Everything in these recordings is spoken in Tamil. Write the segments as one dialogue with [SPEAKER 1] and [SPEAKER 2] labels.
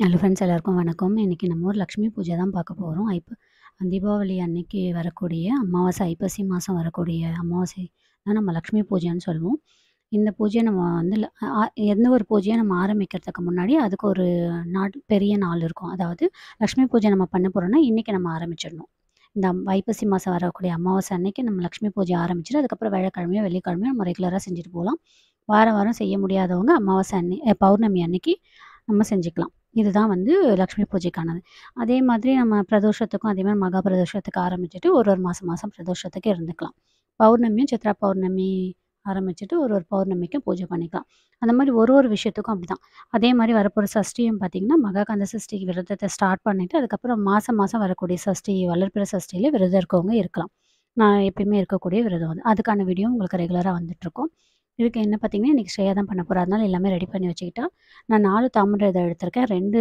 [SPEAKER 1] ஹலோ ஃப்ரெண்ட்ஸ் எல்லாருக்கும் வணக்கம். இன்றைக்கி நம்ம ஒரு லக்ஷ்மி பூஜை தான் பார்க்க போகிறோம் ஐப்ப தீபாவளி அன்னைக்கு வரக்கூடிய அமாவாசை, ஐப்பசி மாதம் வரக்கூடிய அமாவாசை தான் நம்ம லக்ஷ்மி பூஜைன்னு சொல்லுவோம். இந்த பூஜையை நம்ம வந்து எந்த ஒரு பூஜையை நம்ம ஆரம்பிக்கிறதுக்கு முன்னாடி அதுக்கு ஒரு நாள் பெரிய நாள் இருக்கும். அதாவது லக்ஷ்மி பூஜை நம்ம பண்ண போகிறோம்னா இன்றைக்கி நம்ம ஆரம்பிச்சிடணும். இந்த ஐப்பசி மாதம் வரக்கூடிய அமாவாசை அன்னைக்கு நம்ம லக்ஷ்மி பூஜை ஆரம்பிச்சிட்டு அதுக்கப்புறம் வியாழக்கிழமையோ, வெள்ளிக்கிழமையோ நம்ம ரெகுலராக செஞ்சுட்டு போகலாம் வாரம் வாரம் செய்ய முடியாதவங்க அமாவாசை அன்னை பௌர்ணமி அன்னைக்கு நம்ம செஞ்சுக்கலாம். இதுதான் வந்து லக்ஷ்மி பூஜைக்கானது. அதே மாதிரி நம்ம பிரதோஷத்துக்கும் அதே மாதிரி மகா பிரதோஷத்துக்கு ஆரம்பிச்சுட்டு ஒரு ஒரு மாதம் மாதம் பிரதோஷத்துக்கு இருந்துக்கலாம். பௌர்ணமியும் சித்ரா பௌர்ணமி ஆரம்பிச்சுட்டு ஒரு ஒரு பௌர்ணமிக்கும் பூஜை பண்ணிக்கலாம். அந்த மாதிரி ஒரு ஒரு விஷயத்துக்கும் அப்படிதான். அதே மாதிரி வரப்போகிற சஷ்டியும் பார்த்தீங்கன்னா, மகாகந்த சஷ்டிக்கு விரதத்தை ஸ்டார்ட் பண்ணிவிட்டு அதுக்கப்புறம் மாதம் மாதம் வரக்கூடிய சஷ்டி, வளர்ப்பிற சஷ்டியில் விரதம் இருக்கவங்க இருக்கலாம். நான் எப்பயுமே இருக்கக்கூடிய விரதம் வந்து அதுக்கான வீடியோ உங்களுக்கு ரெகுலராக வந்துட்டுருக்கோம் இதுக்கு என்ன பார்த்தீங்கன்னா, இன்றைக்கி ஸ்ரேயா தான் பண்ண போறா. எல்லாமே ரெடி பண்ணி வச்சுக்கிட்டா, நான் நாலு தாமரை இதை எடுத்திருக்கேன். ரெண்டு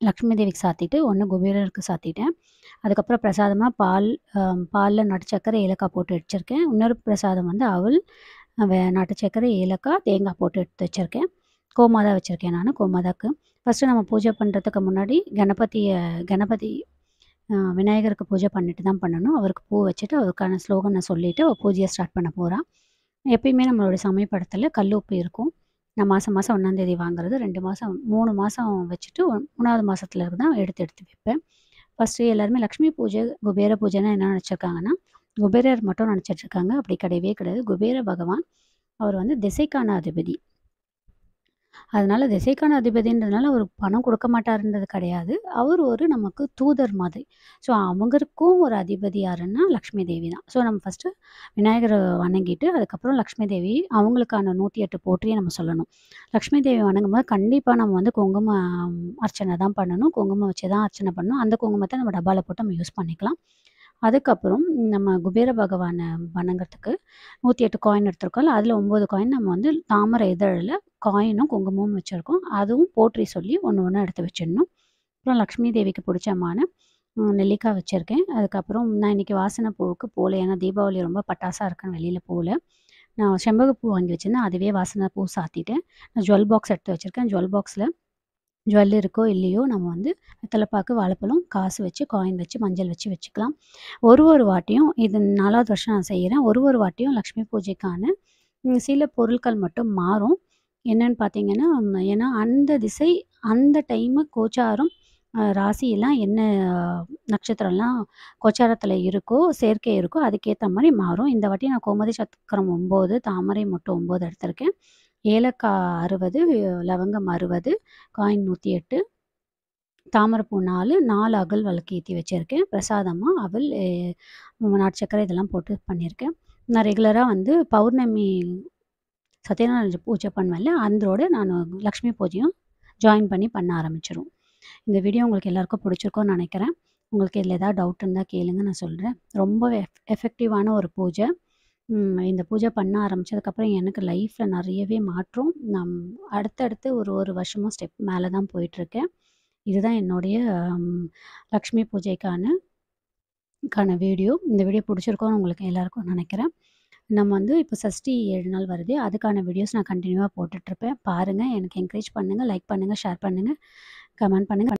[SPEAKER 1] லக்ஷ்மி தேவிக்கு சாத்திட்டு, ஒன்று குபேரருக்கு சாத்திட்டேன். அதுக்கப்புறம் பிரசாதமாக பால் பாலில் பால்ல நாட்டு சர்க்கரை, ஏலக்காய் போட்டு வச்சுருக்கேன் இன்னொரு பிரசாதம் வந்து அவள் வெ நாட்டு ஏலக்காய், தேங்காய் போட்டு எடுத்து வச்சுருக்கேன் கோமாதா வச்சுருக்கேன் நான் கோமாதாக்கு ஃபர்ஸ்ட்டு நம்ம பூஜை பண்ணுறதுக்கு முன்னாடி கணபதியை கணபதி விநாயகருக்கு பூஜை பண்ணிட்டு தான் பண்ணணும். அவருக்கு பூ வச்சுட்டு, அவருக்கான ஸ்லோகனை சொல்லிவிட்டு அவள் பூஜையை ஸ்டார்ட் பண்ண போகிறான் எப்பயுமே நம்மளோட சமயப்படத்தில் கல் உப்பு இருக்கும். நான் மாதம் மாதம் ஒன்றாந்தேதி வாங்குறது ரெண்டு மாதம் மூணு மாதம் வச்சுட்டு மூணாவது மாதத்துல தான் எடுத்து எடுத்து வைப்பேன். ஃபர்ஸ்ட்டு எல்லாருமே லக்ஷ்மி பூஜை, குபேர பூஜைன்னா என்ன நினச்சிருக்காங்கன்னா குபேரர் மட்டும் நினச்சிட்ருக்காங்க அப்படி கிடையவே கிடையாது. குபேர பகவான் அவர் வந்து திசைக்கான அதிபதி. அதனால திசைக்கான அதிபதின்றதுனால அவர் பணம் கொடுக்க மாட்டாருன்றது கிடையாது. அவர் ஒரு நமக்கு தூதர் மாதிரி. ஸோ அவங்களுக்கும் ஒரு அதிபதி யாருன்னா, லக்ஷ்மி தேவி தான். ஸோ நம்ம ஃபர்ஸ்ட்டு விநாயகரை வணங்கிட்டு, அதுக்கப்புறம் லக்ஷ்மி தேவி அவங்களுக்கான 108 போற்றிய நம்ம சொல்லணும். லக்ஷ்மி தேவி வணங்கும்போது கண்டிப்பாக நம்ம வந்து குங்கும அர்ச்சனை தான் பண்ணணும். குங்குமம் வச்சு தான் அர்ச்சனை பண்ணணும். அந்த குங்குமத்தை நம்ம டப்பாவில் போட்டு நம்ம யூஸ் பண்ணிக்கலாம். அதுக்கப்புறம் நம்ம குபேர பகவான வணங்குறதுக்கு 108 காயின் எடுத்திருக்கோம்ல, அதில் ஒம்பது காயின் நம்ம வந்து தாமரை இதழில் காயினும், குங்குமமும் வச்சுருக்கோம் அதுவும் போற்றி சொல்லி ஒன்று ஒன்று எடுத்து வச்சிடணும். அப்புறம் லக்ஷ்மி தேவிக்கு பிடிச்சமான நெல்லிக்காய் வச்சுருக்கேன் அதுக்கப்புறம் நான் இன்னைக்கு வாசனை பூவுக்கு போகல ஏன்னா தீபாவளி ரொம்ப பட்டாசாக இருக்குன்னு வெளியில் போகல நான் செம்பகப்பூ வாங்கி வச்சிருந்தேன். அதுவே வாசனை பூ சாத்திட்டேன். நான் ஜுவல் பாக்ஸ் எடுத்து வச்சுருக்கேன் ஜுவல் பாக்ஸில் ஜுவல் இருக்கோ இல்லையோ நம்ம வந்து வெத்தலைப்பாக்கு வாழைப்பழம், காசு வச்சு, காயின் வச்சு, மஞ்சள் வச்சு வச்சுக்கலாம். ஒரு ஒரு வாட்டியும் இது நாலாவது வருஷம் நான் செய்கிறேன் ஒரு ஒரு வாட்டியும் லக்ஷ்மி பூஜைக்கான சில பொருட்கள் மட்டும் மாறும். என்னன்னு பார்த்தீங்கன்னா, ஏன்னா அந்த திசை, அந்த டைமு கோச்சாரம், ராசியெல்லாம் என்ன நட்சத்திரம்லாம் கோச்சாரத்தில் இருக்கோ, சேர்க்கை இருக்கோ, அதுக்கேற்ற மாதிரி மாறும். இந்த வாட்டி நான் கோமதி சக்கரம் ஒம்பது தாமரை மட்டும் ஒம்பது எடுத்திருக்கேன். ஏலக்காய் 60, லவங்கம் 60, காயின் 108, தாமரைப்பூ 4, 4 அகல் விளக்கு ஏற்றி வச்சுருக்கேன் பிரசாதமாக அவல், நாட்டு இதெல்லாம் போட்டு பண்ணியிருக்கேன். நான் ரெகுலராக வந்து பௌர்ணமி சத்யநாராயண பூஜை பண்ணுவேன்ல, அன்றோட நான் லக்ஷ்மி பூஜையும் ஜாயின் பண்ணி பண்ண ஆரம்பிச்சிடும் இந்த வீடியோ உங்களுக்கு எல்லாருக்கும் பிடிச்சிருக்கோன்னு நினைக்கிறேன் உங்களுக்கு இதில் ஏதாவது டவுட் இருந்தால் கேளுங்க நான் சொல்கிறேன் ரொம்ப எஃப் எஃபெக்டிவான ஒரு பூஜை. இந்த பூஜை பண்ண ஆரம்பித்ததுக்கப்புறம் எனக்கு லைஃப்பில் நிறையவே மாற்றம். நம் அடுத்தடுத்து ஒரு ஒரு வருஷமும் ஸ்டெப் மேலே தான் போயிட்டுருக்கேன். இதுதான் என்னுடைய லக்ஷ்மி பூஜைக்கான கான வீடியோ. இந்த வீடியோ புடிச்சிருக்கும்னு உங்களுக்கு எல்லாருக்கும் நினைக்கிறேன் நம்ம வந்து இப்போ சஷ்டி ஏழு நாள் வருது. அதுக்கான வீடியோஸ் நான் கண்டினியூவாக போட்டுட்ருப்பேன். பாருங்கள் எனக்கு என்கரேஜ் பண்ணுங்கள் லைக் பண்ணுங்கள் ஷேர் பண்ணுங்கள் கமெண்ட் பண்ணுங்க.